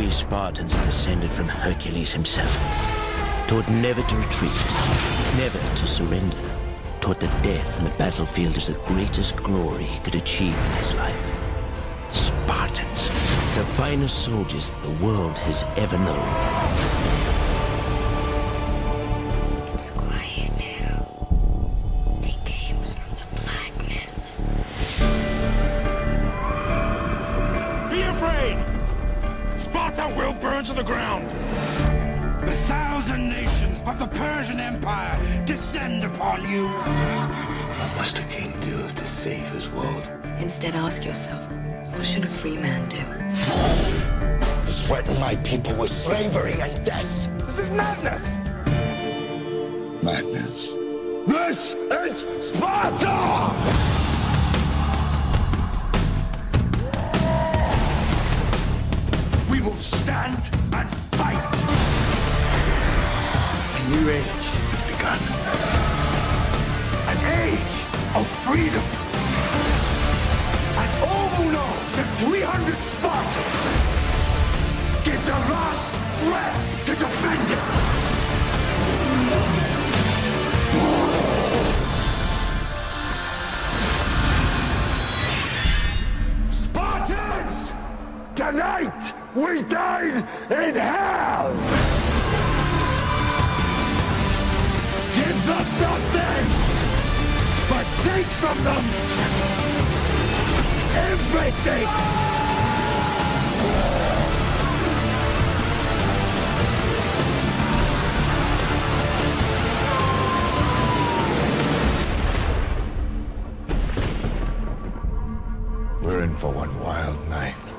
early Spartans are descended from Hercules himself. Taught never to retreat, never to surrender. Taught that death on the battlefield is the greatest glory he could achieve in his life. Spartans, the finest soldiers the world has ever known. Sparta will burn to the ground! The thousand nations of the Persian Empire descend upon you! What must a king do to save his world? Instead, ask yourself, what should a free man do? Threaten my people with slavery and death. This is madness! Madness. This is Sparta! Age has begun. An age of freedom. And all who know the 300 Spartans give their last breath to defend it. Spartans! Tonight we dine in hell! Take from them everything! We're in for one wild night.